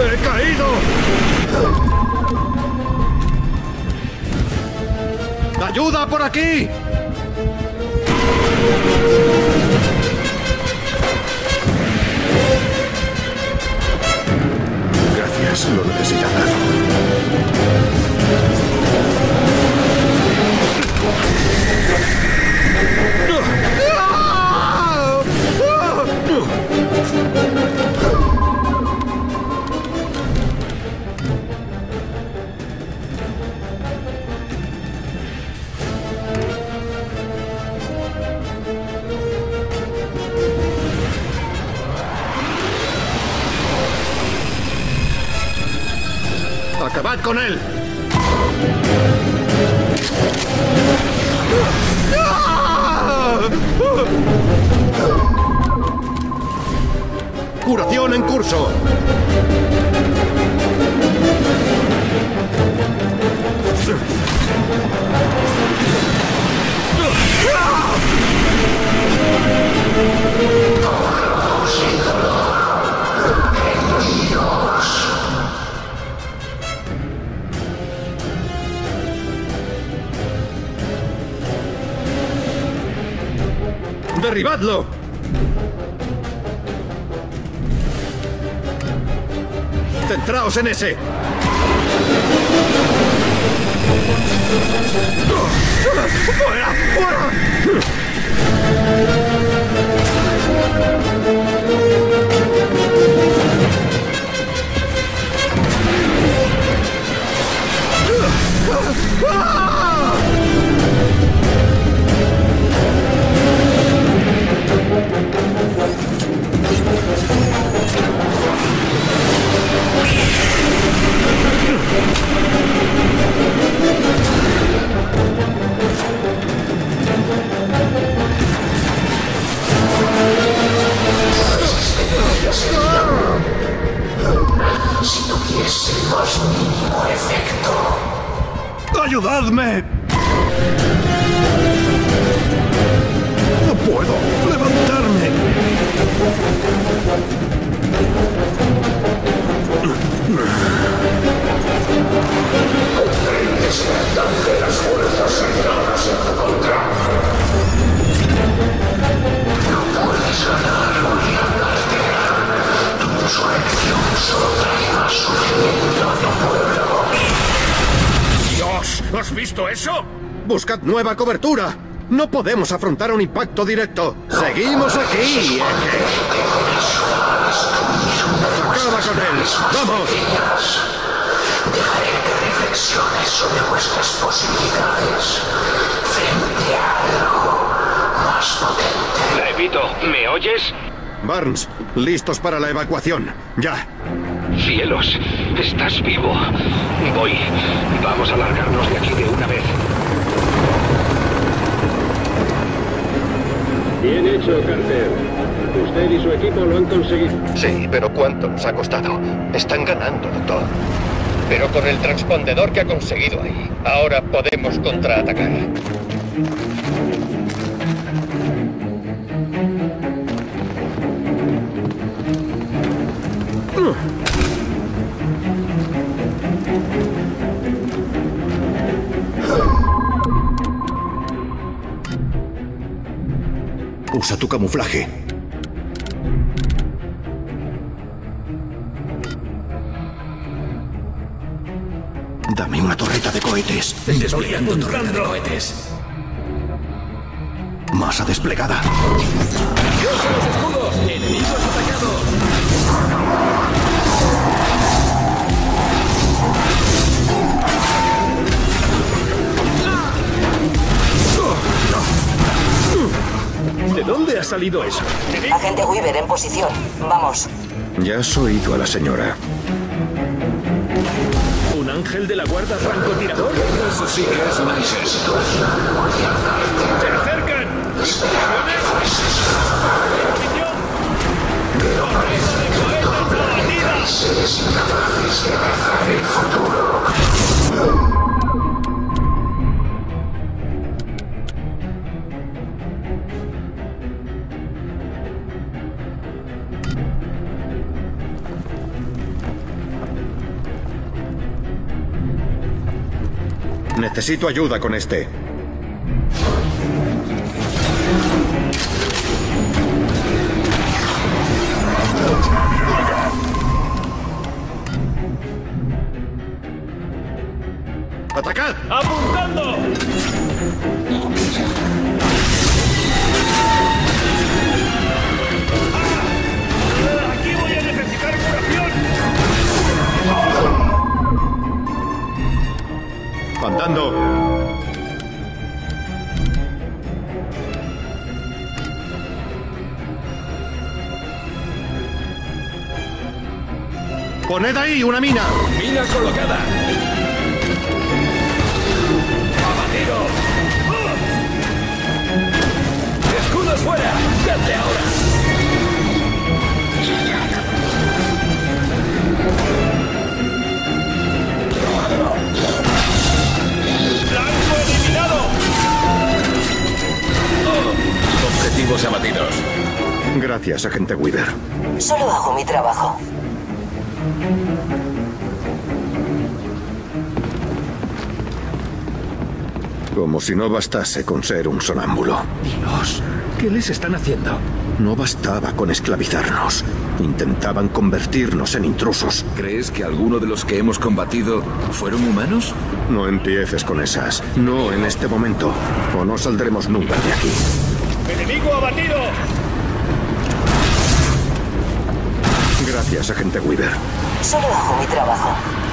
¡He caído! ¡Ayuda por aquí! ¡Acabad con él! ¡Curación en curso! ¡Derribadlo! ¡Centraos en ese! ¡Fuera! ¡Fuera! Si tuviese el más mínimo efecto. ¡Ayudadme! Visto eso? ¡Buscad nueva cobertura! No podemos afrontar un impacto directo. ¡Seguimos aquí! ¡Acaba con él! ¡Vamos! Dejaré que reflexiones sobre vuestras posibilidades frente a algo más potente. Levito, ¿me oyes? Barnes, listos para la evacuación. Ya. Cielos, estás vivo. Voy. Vamos a largarnos de aquí de una vez. Bien hecho, Carter. Usted y su equipo lo han conseguido. Sí, pero ¿cuánto nos ha costado? Están ganando, doctor. Pero con el transpondedor que ha conseguido ahí, ahora podemos contraatacar. Usa tu camuflaje. Dame una torreta de cohetes. Estoy apuntando cohetes. Masa desplegada. ¿De dónde ha salido eso? Agente Weaver en posición. Vamos. Ya has oído a la señora. ¿Un ángel de la guarda francotirador? Eso sí que es un ángel. ¡Se acercan! Seres incapaces de rezar el Necesito ayuda con este. ¡Atacad! ¡Apuntando! ¡Poned ahí una mina! Mina colocada. Gracias, agente Weaver. Solo hago mi trabajo. Como si no bastase con ser un sonámbulo. Dios, ¿qué les están haciendo? No bastaba con esclavizarnos. Intentaban convertirnos en intrusos. ¿Crees que alguno de los que hemos combatido fueron humanos? No empieces con esas. No en este momento. O no saldremos nunca de aquí. ¡Enemigo abatido! Gracias, agente Weaver. Solo hago mi trabajo.